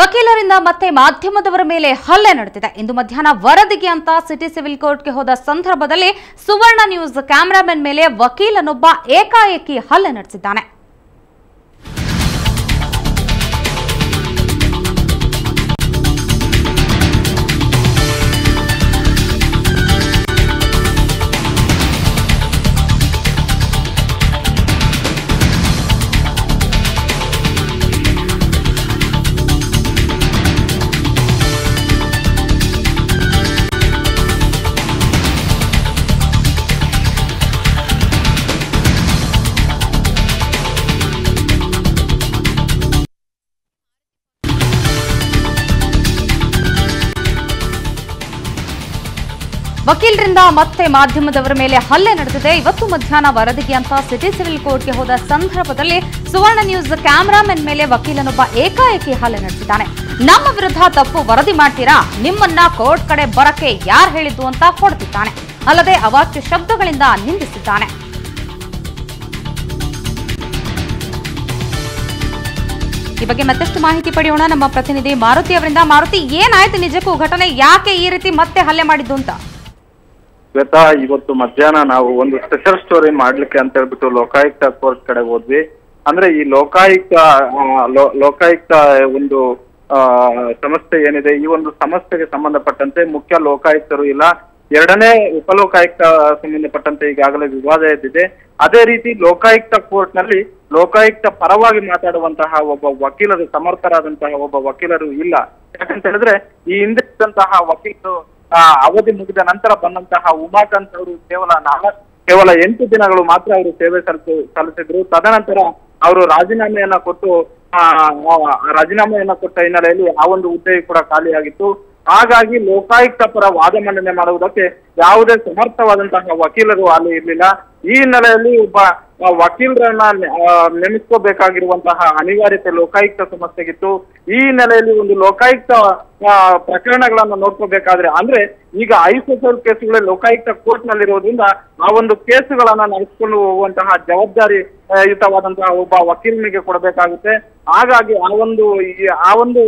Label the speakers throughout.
Speaker 1: ವಕೀಲರಿಂದ ಮತ್ತೆ ಮಾಧ್ಯಮದವರ ಮೇಲೆ ಹಲ್ಲೆ ನಡೆದಿದೆ. ಇಂದು ಮಧ್ಯಾಹ್ನ ವರದಿಗೆ ಅಂತ ಸಿಟಿ ಸಿವಿಲ್ ಕೋರ್ಟ್ಗೆ ಹೋದ ಸಂದರ್ಭದಲ್ಲಿ ಸುವರ್ಣ ನ್ಯೂಸ್ ಕ್ಯಾಮೆರಾಮನ್ ಮೇಲೆ ವಕೀಲನೊಬ್ಬ ಏಕಾಏಕಿ ಹಲ್ಲೆ ನಡೆಸಿದ್ದಾನೆ. ವಕೀಲರಿಂದ ಮತ್ತೆ ಮಾಧ್ಯಮದವರ ಮೇಲೆ ಹಲ್ಲೆ ನಡೆದಿದೆ. ಇವತ್ತು ಮಧ್ಯಾಹ್ನ ವರದಿಗೆ ಅಂತ ಸಿಟಿ ಸಿವಿಲ್ ಕೋರ್ಟ್ಗೆ ಹೋದ ಸಂದರ್ಭದಲ್ಲಿ ಸುವರ್ಣ ನ್ಯೂಸ್ ಕ್ಯಾಮರಾಮನ್ ಮೇಲೆ ವಕೀಲನೊಬ್ಬ ಏಕಾಏಕಿ ಹಲ್ಲೆ ನಡೆಸಿದ್ದಾನೆ. ನಮ್ಮ ವಿರುದ್ಧ ತಪ್ಪು ವರದಿ ಮಾಡ್ತೀರಾ? ನಿಮ್ಮನ್ನ ಕೋರ್ಟ್ ಕಡೆ ಬರಕ್ಕೆ ಯಾರು ಹೇಳಿದ್ದು ಅಂತ ಹೊಡೆದಿದ್ದಾನೆ. ಅಲ್ಲದೆ ಅವಾಚ್ಯ ಶಬ್ದಗಳಿಂದ ನಿಂದಿಸಿದ್ದಾನೆ. ಈ ಬಗ್ಗೆ ಮತ್ತಷ್ಟು ಮಾಹಿತಿ ಪಡೆಯೋಣ. ನಮ್ಮ ಪ್ರತಿನಿಧಿ ಮಾರುತಿ ಅವರಿಂದ. ಮಾರುತಿ, ಏನಾಯ್ತು ನಿಜಕ್ಕೂ ಘಟನೆ? ಯಾಕೆ ಈ ರೀತಿ ಮತ್ತೆ ಹಲ್ಲೆ ಮಾಡಿದ್ದು ಅಂತ?
Speaker 2: ಶ್ವೇತಾ, ಇವತ್ತು ಮಧ್ಯಾಹ್ನ ನಾವು ಒಂದು ಸ್ಪೆಷಲ್ ಸ್ಟೋರಿ ಮಾಡ್ಲಿಕ್ಕೆ ಅಂತ ಹೇಳ್ಬಿಟ್ಟು ಲೋಕಾಯುಕ್ತ ಕೋರ್ಟ್ ಕಡೆ ಹೋದ್ವಿ. ಅಂದ್ರೆ ಈ ಲೋಕಾಯುಕ್ತ ಲೋಕಾಯುಕ್ತ ಒಂದು ಸಮಸ್ಯೆ ಏನಿದೆ, ಈ ಒಂದು ಸಮಸ್ಯೆಗೆ ಸಂಬಂಧಪಟ್ಟಂತೆ ಮುಖ್ಯ ಲೋಕಾಯುಕ್ತರು ಇಲ್ಲ, ಎರಡನೇ ಉಪಲೋಕಾಯುಕ್ತ ಸಂಬಂಧಪಟ್ಟಂತೆ ಈಗಾಗಲೇ ವಿವಾದ ಎದ್ದಿದೆ. ಅದೇ ರೀತಿ ಲೋಕಾಯುಕ್ತ ಕೋರ್ಟ್ನಲ್ಲಿ ಲೋಕಾಯುಕ್ತ ಪರವಾಗಿ ಮಾತಾಡುವಂತಹ ಒಬ್ಬ ವಕೀಲರು, ಸಮರ್ಥರಾದಂತಹ ಒಬ್ಬ ವಕೀಲರು ಇಲ್ಲ. ಯಾಕಂತ ಹೇಳಿದ್ರೆ ಈ ಹಿಂದೆ ಇದ್ದಂತಹ ವಕೀಲರು ಅವಧಿ ಮುಗಿದ ನಂತರ ಬಂದಂತಹ ಉಮಾಕಾಂತ್ ಅವರು ಕೇವಲ ನಾಲ್ಕು ಕೇವಲ ಎಂಟು ದಿನಗಳು ಮಾತ್ರ ಅವರು ಸೇವೆ ಸಲ್ಲಿಸಿ ಸಲ್ಲಿಸಿದ್ರು. ತದನಂತರ ಅವರು ರಾಜೀನಾಮೆಯನ್ನ ಕೊಟ್ಟು ರಾಜೀನಾಮೆಯನ್ನ ಕೊಟ್ಟ ಹಿನ್ನೆಲೆಯಲ್ಲಿ ಆ ಒಂದು ಹುದ್ದೆ ಕೂಡ ಖಾಲಿಯಾಗಿತ್ತು. ಹಾಗಾಗಿ ಲೋಕಾಯುಕ್ತ ಪರ ವಾದ ಮಂಡನೆ ಮಾಡುವುದಕ್ಕೆ ಯಾವುದೇ ಸಮರ್ಥವಾದಂತಹ ವಕೀಲರು ಅಲ್ಲಿ ಇರಲಿಲ್ಲ. ಈ ಹಿನ್ನೆಲೆಯಲ್ಲಿ ಒಬ್ಬ ವಕೀಲರನ್ನ ನೇಮಿಸ್ಕೋಬೇಕಾಗಿರುವಂತಹ ಅನಿವಾರ್ಯತೆ ಲೋಕಾಯುಕ್ತ ಸಮಸ್ಯೆಗಿತ್ತು. ಈ ಹಿನ್ನೆಲೆಯಲ್ಲಿ ಒಂದು ಲೋಕಾಯುಕ್ತ ಪ್ರಕರಣಗಳನ್ನು ನೋಡ್ಕೋಬೇಕಾದ್ರೆ, ಅಂದ್ರೆ ಈಗ ಐಸೋಸಲ್ ಕೇಸುಗಳೇ ಲೋಕಾಯುಕ್ತ ಕೋರ್ಟ್ ನಲ್ಲಿರೋದ್ರಿಂದ ಆ ಒಂದು ಕೇಸುಗಳನ್ನ ನಡೆಸಿಕೊಂಡು ಹೋಗುವಂತಹ ಜವಾಬ್ದಾರಿ ಯುತವಾದಂತಹ ಒಬ್ಬ ವಕೀಲನಿಗೆ ಕೊಡಬೇಕಾಗುತ್ತೆ. ಹಾಗಾಗಿ ಆ ಒಂದು ಆ ಒಂದು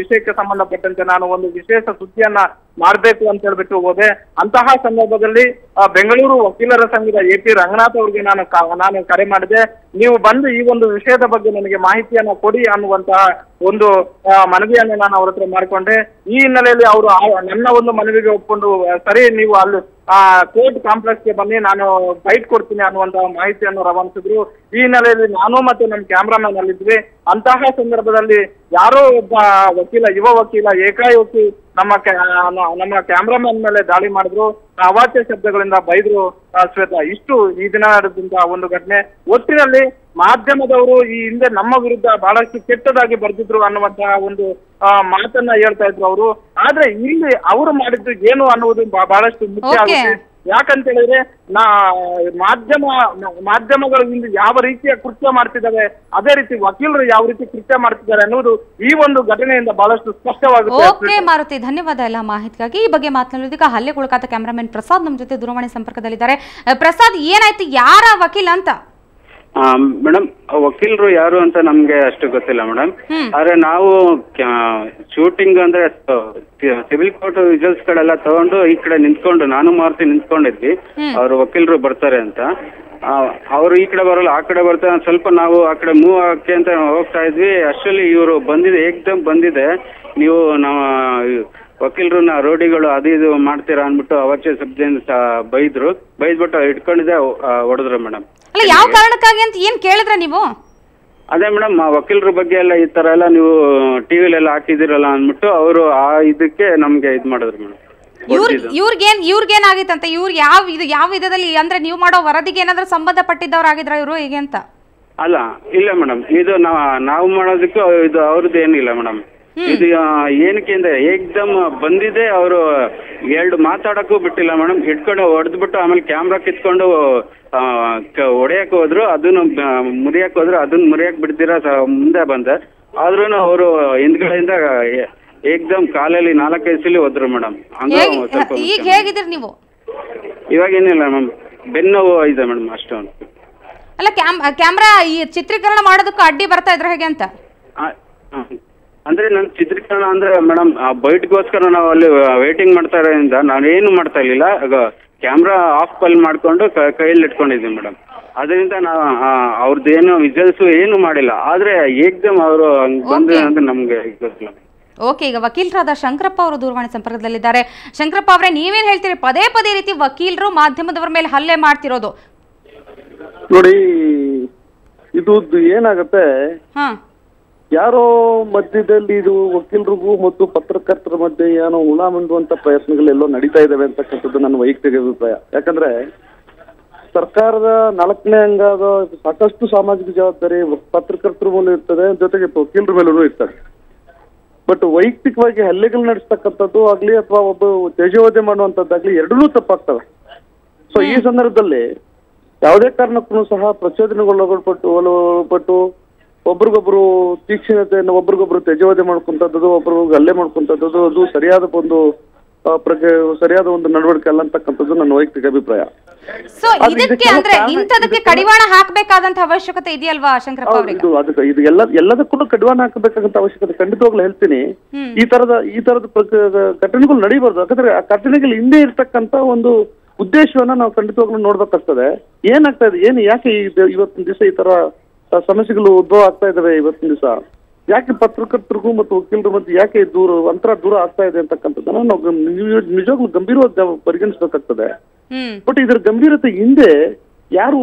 Speaker 2: ವಿಷಯಕ್ಕೆ ಸಂಬಂಧಪಟ್ಟಂತೆ ನಾನು ಒಂದು ವಿಶೇಷ ಸುದ್ದಿಯನ್ನ ಮಾಡ್ಬೇಕು ಅಂತ ಹೇಳ್ಬಿಟ್ಟು ಹೋದೆ. ಅಂತಹ ಸಂದರ್ಭದಲ್ಲಿ ಬೆಂಗಳೂರು ವಕೀಲರ ಸಂಘದ ಎ ಪಿ ರಂಗನಾಥ್ ಅವ್ರಿಗೆ ನಾನು ನಾನು ಕರೆ ಮಾಡಿದೆ. ನೀವು ಬಂದು ಈ ಒಂದು ವಿಷಯದ ಬಗ್ಗೆ ನನಗೆ ಮಾಹಿತಿಯನ್ನ ಕೊಡಿ ಅನ್ನುವಂತಹ ಒಂದು ಮನವಿಯನ್ನು ನಾನು ಅವ್ರ ಹತ್ರ ಮಾಡಿಕೊಂಡೆ. ಈ ಹಿನ್ನೆಲೆಯಲ್ಲಿ ಅವರು ನನ್ನ ಒಂದು ಮನವಿಗೆ ಒಪ್ಪಿಕೊಂಡು ಸರಿ, ನೀವು ಅಲ್ಲಿ, ಆ, ಕೋರ್ಟ್ ಕಾಂಪ್ಲೆಕ್ಸ್ಗೆ ಬನ್ನಿ, ನಾನು ಬೈಟ್ ಕೊಡ್ತೀನಿ ಅನ್ನುವಂತಹ ಮಾಹಿತಿಯನ್ನು ರವಾನಿಸಿದ್ರು. ಈ ಹಿನ್ನೆಲೆಯಲ್ಲಿ ನಾನು ಮತ್ತು ನಮ್ಮ ಕ್ಯಾಮ್ರಾಮನ್ ಅಲ್ಲಿದ್ವಿ. ಅಂತಹ ಸಂದರ್ಭದಲ್ಲಿ ಯಾರೋ ಒಬ್ಬ ವಕೀಲ, ಯುವ ವಕೀಲ, ಏಕಾಏಕಿ ನಮ್ಮ ನಮ್ಮ ಕ್ಯಾಮ್ರಾಮನ್ ಮೇಲೆ ದಾಳಿ ಮಾಡಿದ್ರು. ಅವಾಚ್ಯ ಶಬ್ದಗಳಿಂದ ಬೈದ್ರು ಶ್ವೇತ. ಇಷ್ಟು ಈ ದಿನ ನಡೆದಂತಹ ಒಂದು ಘಟನೆ. ಒಟ್ಟಿನಲ್ಲಿ ಮಾಧ್ಯಮದವರು ಈ ಹಿಂದೆ ನಮ್ಮ ವಿರುದ್ಧ ಬಹಳಷ್ಟು ಕೆಟ್ಟದಾಗಿ ಬರೆದಿದ್ರು ಅನ್ನುವಂತಹ ಒಂದು ಮಾತನ್ನ ಹೇಳ್ತಾ ಇದ್ರು ಅವರು. ಆದ್ರೆ ಇಲ್ಲಿ ಅವರು ಮಾಡಿದ್ದು ಏನು ಅನ್ನುವುದು ಬಹಳಷ್ಟು ಮುಖ್ಯ ಆಗುತ್ತೆ. ಯಾಕಂತ ಹೇಳಿದ್ರೆ ನಾ ಮಾಧ್ಯಮ, ಮಾಧ್ಯಮಗಳು ಇಂದು ಯಾವ ರೀತಿಯ ಕೃತ್ಯ ಮಾಡ್ತಿದ್ದಾವೆ, ಅದೇ ರೀತಿ ವಕೀಲರು ಯಾವ ರೀತಿ ಕೃತ್ಯ ಮಾಡ್ತಿದ್ದಾರೆ ಅನ್ನೋದು ಈ ಒಂದು ಘಟನೆಯಿಂದ ಬಹಳಷ್ಟು ಸ್ಪಷ್ಟವಾಗುತ್ತೆ.
Speaker 1: ಮಾರುತಿ, ಧನ್ಯವಾದ ಎಲ್ಲ ಮಾಹಿತಿಗಾಗಿ. ಈ ಬಗ್ಗೆ ಮಾತನಾಡುವುದಕ್ಕೆ ಹಲ್ಲೆ ಕುಳಕಾತ ಕ್ಯಾಮರಾಮನ್ ಪ್ರಸಾದ್ ನಮ್ಮ ಜೊತೆ ದೂರವಾಣಿ ಸಂಪರ್ಕದಲ್ಲಿದ್ದಾರೆ. ಪ್ರಸಾದ್, ಏನಾಯ್ತು? ಯಾರ ವಕೀಲ ಅಂತ?
Speaker 3: ಮೇಡಮ್ ವಕೀಲರು ಯಾರು ಅಂತ ನಮ್ಗೆ ಅಷ್ಟು ಗೊತ್ತಿಲ್ಲ ಮೇಡಮ್. ಆದ್ರೆ ನಾವು ಶೂಟಿಂಗ್ ಅಂದ್ರೆ ಸಿವಿಲ್ ಕೋರ್ಟ್ ವಿಜಲ್ಸ್ ಗಳೆಲ್ಲ ತಗೊಂಡು ಈ ಕಡೆ ನಿಂತ್ಕೊಂಡು ನಾನು ಮಾರುತಿ ನಿಂತ್ಕೊಂಡಿದ್ವಿ. ಅವ್ರು ವಕೀಲರು ಬರ್ತಾರೆ ಅಂತ. ಅವರು ಈ ಕಡೆ ಬರಲ್ಲ ಆ ಕಡೆ ಬರ್ತಾರೆ ಸ್ವಲ್ಪ ನಾವು ಆ ಕಡೆ ಮೂವ್ ಆಗಕ್ಕೆ ಅಂತ ಹೋಗ್ತಾ ಇದ್ವಿ. ಅಷ್ಟರಲ್ಲಿ ಇವರು ಬಂದಿದೆ ಏಕ್ದಮ್ ಬಂದಿದೆ. ನೀವು ನಮ್ಮ ವಕೀಲರನ್ನ ರೋಡಿಗಳು ಅದು ಇದು ಮಾಡ್ತೀರಾ ಅಂದ್ಬಿಟ್ಟು ಅವಾಚ್ಯ ಶಬ್ದದಿಂದ ಬೈದ್ರು. ಬೈದ್ಬಿಟ್ಟು ಇಟ್ಕೊಂಡಿದೆ ಹೊಡೆದ್ರು ಮೇಡಮ್.
Speaker 1: ಅಲ್ಲ ಯಾವ ಕಾರಣಕ್ಕಾಗಿ ಅಂತ ಏನ್ ಕೇಳಿದ್ರ ನೀವು?
Speaker 3: ಅದೇ ಮೇಡಮ್ ವಕೀಲರ ಬಗ್ಗೆ ಎಲ್ಲ ಈ ತರ ಎಲ್ಲ ನೀವು ಟಿವಿಲೆಲ್ಲ ಹಾಕಿದಿರಲ್ಲ ಅಂದ್ಬಿಟ್ಟು ಅವರು ಆ ಇದಕ್ಕೆ ನಮ್ಗೆ ಇದ್ ಮಾಡಿದ್ರು ಮೇಡಮ್.
Speaker 1: ಇವ್ರಿಗೇನ್ ಇವ್ರಿಗೇನ್ ಆಗಿತ್ತಂತ ಇವ್ರು ಯಾವ ಇದು ಯಾವ ವಿಧದಲ್ಲಿ ಅಂದ್ರೆ ನೀವು ಮಾಡೋ ವರದಿಗೆ ಏನಾದ್ರೂ ಸಂಬಂಧಪಟ್ಟಿದ್ದವ್ರಾಗಿದ್ರ ಇವರು ಹೇಗೆ ಅಂತ?
Speaker 3: ಅಲ್ಲ ಇಲ್ಲ ಮೇಡಮ್. ಇದು ನಾವು ನಾವು ಮಾಡೋದಕ್ಕೂ ಇದು ಅವ್ರದ್ದು ಏನಿಲ್ಲ ಮೇಡಮ್. ಇದು ಏನಕ್ಕೆ ಅಂದ್ರೆ ಏಕ್ದಮ್ ಬಂದಿದೆ ಅವರು ಎರಡು ಮಾತಾಡಕ್ಕೂ ಬಿಟ್ಟಿಲ್ಲ ಮೇಡಮ್. ಹಿಡ್ಕೊಂಡು ಹೊಡೆದ್ಬಿಟ್ಟು ಆಮೇಲೆ ಕ್ಯಾಮ್ರಾ ಕಿತ್ಕೊಂಡು ಹೊಡೆಯಕ್ ಹೋದ್ರು. ಅದನ್ನ ಮುರಿಯಕ್ ಹೋದ್ರು. ಅದನ್ನ ಮುರಿಯಕ್ ಬಿಡ್ತೀರಾ ಮುಂದೆ ಬಂದೆ. ಆದ್ರೂ ಅವರು ಹಿಂದ್ಗಡೆಯಿಂದ ಏಕ್ದಮ್ ಕಾಲಲ್ಲಿ ನಾಲ್ಕೈದು ಸಲ ಹೋದ್ರು ಮೇಡಮ್.
Speaker 1: ಈಗ ಹೇಗಿದ್ದೀರಿ ನೀವು?
Speaker 3: ಇವಾಗ ಏನಿಲ್ಲ ಮ್ಯಾಮ್ ಬೆನ್ನೋವು ಇದೆ ಮೇಡಮ್ ಅಷ್ಟೊಂದು
Speaker 1: ಅಲ್ಲ ಕ್ಯಾಮ್ ಕ್ಯಾಮ್ರಾ ಈ ಚಿತ್ರೀಕರಣ ಮಾಡೋದಕ್ಕೂ ಅಡ್ಡಿ ಬರ್ತಾ ಇದ್ರ ಹೇಗೆ ಅಂತ.
Speaker 3: ಅಂದ್ರೆ ನನ್ ಚಿತ್ರೀಕರಣ ಅಂದ್ರೆ ಮೇಡಮ್ ಬೈಟ್ಗೋಸ್ಕರ ನಾವು ಅಲ್ಲಿ ವೇಟಿಂಗ್ ಮಾಡ್ತಾ ಇರೋದ್ರಿಂದ ನಾನೇನು ಮಾಡ್ತಾ ಇರಲಿಲ್ಲ. ಕ್ಯಾಮ್ರಾ ಆಫ್ ಕಲ್ ಮಾಡ್ಕೊಂಡು ಕ- ಕೈಯಲ್ಲಿ ಇಟ್ಕೊಂಡಿದ್ದೀನಿ ಮೇಡಮ್ ಅದರಿಂದ ನಾವು ಅವ್ರದ್ದು ಏನು ವಿಜಲ್ಸ್ ಏನು ಮಾಡಿಲ್ಲ. ಆದ್ರೆ ಏಕ್ದಮ್ ಅವರು ಬಂದ್ರೆ
Speaker 1: ಅಂತ
Speaker 3: ಅಂದ್ರೆ ನಮ್ಗೆ ಗೊತ್ತಿಲ್ಲ.
Speaker 1: ಓಕೆ ಈಗ ವಕೀಲರಾದ ಶಂಕರಪ್ಪ ಅವರು ದೂರವಾಣಿ ಸಂಪರ್ಕದಲ್ಲಿದ್ದಾರೆ. ಶಂಕರಪ್ಪ ಅವರೇ ನೀವೇನ್ ಹೇಳ್ತೀರಿ? ಪದೇ ಪದೇ ರೀತಿ ವಕೀಲರು ಮಾಧ್ಯಮದವರ ಮೇಲೆ ಹಲ್ಲೆ ಮಾಡ್ತಿರೋದು.
Speaker 4: ನೋಡಿ ಇದು ಏನಾಗತ್ತೆ?
Speaker 1: ಹಾ.
Speaker 4: ಯಾರೋ ಮಧ್ಯದಲ್ಲಿ ಇದು ವಕೀಲರಿಗೂ ಮತ್ತು ಪತ್ರಕರ್ತರ ಮಧ್ಯೆ ಏನೋ ಉಣ ಮಂಡುವಂತ ಪ್ರಯತ್ನಗಳೆಲ್ಲೋ ನಡೀತಾ ಇದಾವೆ ಅಂತಕ್ಕಂಥದ್ದು ನನ್ನ ವೈಯಕ್ತಿಕ ಅಭಿಪ್ರಾಯ. ಯಾಕಂದ್ರೆ ಸರ್ಕಾರದ ನಾಲ್ಕನೇ ಅಂಗದ ಸಾಕಷ್ಟು ಸಾಮಾಜಿಕ ಜವಾಬ್ದಾರಿ ಪತ್ರಕರ್ತರ ಮೇಲೆ ಇರ್ತದೆ ಜೊತೆಗೆ ವಕೀಲರ ಮೇಲೂ ಇರ್ತದೆ. ಬಟ್ ವೈಯಕ್ತಿಕವಾಗಿ ಹಲ್ಲೆಗಳು ನಡೆಸ್ತಕ್ಕಂಥದ್ದು ಆಗ್ಲಿ ಅಥವಾ ಒಬ್ಬ ತೇಜೋವಧೆ ಮಾಡುವಂತದ್ದಾಗ್ಲಿ ಎರಡೂ ತಪ್ಪಾಗ್ತವೆ. ಸೊ ಈ ಸಂದರ್ಭದಲ್ಲಿ ಯಾವುದೇ ಕಾರಣಕ್ಕೂ ಸಹ ಪ್ರಚೋದನೆಗೊಳಪಟ್ಟು ಒಳಪಟ್ಟು ಒಬ್ರಿಗೊಬ್ರು ತೀಕ್ಷ್ಣತೆಯನ್ನು ಒಬ್ರಿಗೊಬ್ರು ತೆಜವಧೆ ಮಾಡ್ಕೊಂತದ್ದು ಒಬ್ರಿಗೊಬ್ರು ಹಲ್ಲೆ ಮಾಡ್ಕೊಂತದ್ದು ಅದು ಸರಿಯಾದ ಒಂದು ಸರಿಯಾದ ಒಂದು ನಡವಳಿಕೆ ಅಲ್ಲ ಅಂತಕ್ಕಂಥದ್ದು ನನ್ನ ವೈಯಕ್ತಿಕ ಅಭಿಪ್ರಾಯ.
Speaker 1: ಸೊ ಇದಕ್ಕೆ ಅಂದ್ರೆ
Speaker 4: ಕಾರಣ-
Speaker 1: ಇಂಥದಕ್ಕೆ ಕಡಿವಾಣ ಹಾಕಬೇಕಾದಂತ ಅವಶ್ಯಕತೆ ಇದೆಯಲ್ವಾ ಶಂಕರಪ್ಪ ಅವರಿಗೆ?
Speaker 4: ಅದಕ್ಕೆ ಇದು ಎಲ್ಲ ಎಲ್ಲದಕ್ಕೂ ಕಡಿವಾಣ ಹಾಕಬೇಕಾದಂತ ಅವಶ್ಯಕತೆ ಖಂಡಿತವಾಗ್ಲೂ ಹೇಳ್ತೀನಿ. ಈ ತರದ ಈ ತರದ ಘಟನೆಗಳು ನಡೀಬಾರ್ದು. ಯಾಕಂದ್ರೆ ಆ ಘಟನೆಗಳು ಹಿಂದೆ ಇರ್ತಕ್ಕಂತ ಒಂದು ಉದ್ದೇಶವನ್ನ ನಾವು ಖಂಡಿತವಾಗ್ಲೂ ನೋಡ್ಬೇಕಾಗ್ತದೆ. ಏನಾಗ್ತಾ ಇದೆ? ಏನು ಯಾಕೆ ಇವತ್ತಿನ ದಿವಸ ಈ ತರ ಸಮಸ್ಯೆಗಳು ಉದ್ಭವ ಆಗ್ತಾ ಇದಾವೆ ಇವತ್ತಿನ ದಿವಸ. ಯಾಕೆ ಪತ್ರಕರ್ತರಿಗೂ ಮತ್ತು ವಕೀಲರ ಮಧ್ಯೆ ಯಾಕೆ ದೂರ ಅಂತರ ದೂರ ಆಗ್ತಾ ಇದೆ ಅಂತಕ್ಕಂಥದ್ದನ್ನ ನಾವು ನಿಜವಾಗ್ಲೂ ಗಂಭೀರವಾಗಿ ಪರಿಗಣಿಸಬೇಕಾಗ್ತದೆ. ಬಟ್ ಇದರ ಗಂಭೀರತೆ ಹಿಂದೆ ಯಾರು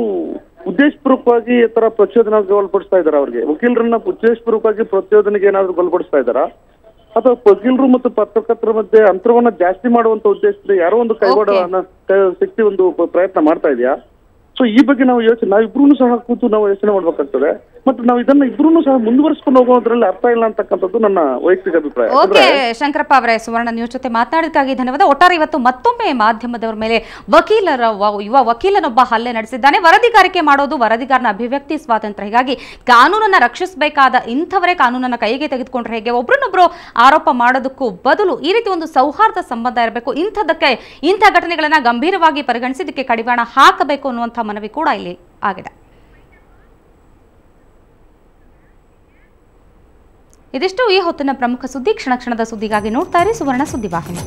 Speaker 4: ಉದ್ದೇಶಪೂರ್ವಕವಾಗಿ ಈ ತರ ಪ್ರಚೋದನೆಗೆ ಒಳಪಡಿಸ್ತಾ ಇದಾರೆ ಅವ್ರಿಗೆ? ವಕೀಲರನ್ನ ಉದ್ದೇಶಪೂರ್ವಕವಾಗಿ ಪ್ರಚೋದನೆಗೆ ಏನಾದ್ರು ಒಳಪಡಿಸ್ತಾ ಇದಾರ ಅಥವಾ ವಕೀಲರು ಮತ್ತು ಪತ್ರಕರ್ತರ ಮಧ್ಯೆ ಅಂತರವನ್ನ ಜಾಸ್ತಿ ಮಾಡುವಂತ ಉದ್ದೇಶದಿಂದ ಯಾರೋ ಒಂದು ಕೈವಾಡ ಶಕ್ತಿ ಒಂದು ಪ್ರಯತ್ನ ಮಾಡ್ತಾ ಇದೆಯಾ? ಸೊ ಈ ಬಗ್ಗೆ ನಾವು ಯೋಚನೆ ನಾವಿಬ್ರು ಸಹ ಕೂತು ನಾವು ಯೋಚನೆ ಮಾಡ್ಬೇಕಾಗ್ತದೆ. ಮತ್ತು ನಾವು ಇದನ್ನ ಇಬ್ರು ಸಹ ಮುಂದುವರಿಸ್ಕೊಂಡು ಹೋಗೋದ್ರಲ್ಲಿ ಅರ್ಥ ಇಲ್ಲ ಅಂತಕ್ಕಂಥದ್ದು ನನ್ನ ವೈಯಕ್ತಿಕ ಅಭಿಪ್ರಾಯ.
Speaker 1: ಓಕೆ ಶಂಕರಪ್ಪ ಅವರೇ ಸುವರ್ಣ ನ್ಯೂಸ್ ಜೊತೆ ಮಾತನಾಡಿದಕ್ಕಾಗಿ ಧನ್ಯವಾದ. ಒಟ್ಟಾರೆ ಇವತ್ತು ಮತ್ತೊಮ್ಮೆ ಮಾಧ್ಯಮದವರ ಮೇಲೆ ವಕೀಲರ ಯುವ ವಕೀಲನೊಬ್ಬ ಹಲ್ಲೆ ನಡೆಸಿದ್ದಾನೆ. ವರದಿಗಾರಿಕೆ ಮಾಡೋದು ವರದಿಗಾರನ ಅಭಿವ್ಯಕ್ತಿ ಸ್ವಾತಂತ್ರ್ಯ. ಹೀಗಾಗಿ ಕಾನೂನನ್ನ ರಕ್ಷಿಸಬೇಕಾದ ಇಂಥವರೇ ಕಾನೂನನ್ನ ಕೈಗೆ ತೆಗೆದುಕೊಂಡ್ರೆ ಹೇಗೆ? ಒಬ್ರನ್ನೊಬ್ರು ಆರೋಪ ಮಾಡೋದಕ್ಕೂ ಬದಲು ಈ ರೀತಿ ಒಂದು ಸೌಹಾರ್ದ ಸಂಬಂಧ ಇರಬೇಕು. ಇಂಥದ್ದಕ್ಕೆ ಇಂಥ ಘಟನೆಗಳನ್ನ ಗಂಭೀರವಾಗಿ ಪರಿಗಣಿಸಿ ಇದಕ್ಕೆ ಕಡಿವಾಣ ಹಾಕಬೇಕು ಅನ್ನುವಂಥ ಮನವಿ ಕೂಡ ಇಲ್ಲಿ ಆಗಿದೆ. ಇದಿಷ್ಟು ಈ ಹೊತ್ತಿನ ಪ್ರಮುಖ ಸುದ್ದಿ. ಕ್ಷಣ ಕ್ಷಣದ ಸುದ್ದಿಗಾಗಿ ನೋಡ್ತಾ ಇರಿ ಸುವರ್ಣ ಸುದ್ದಿವಾಹಿನಿ.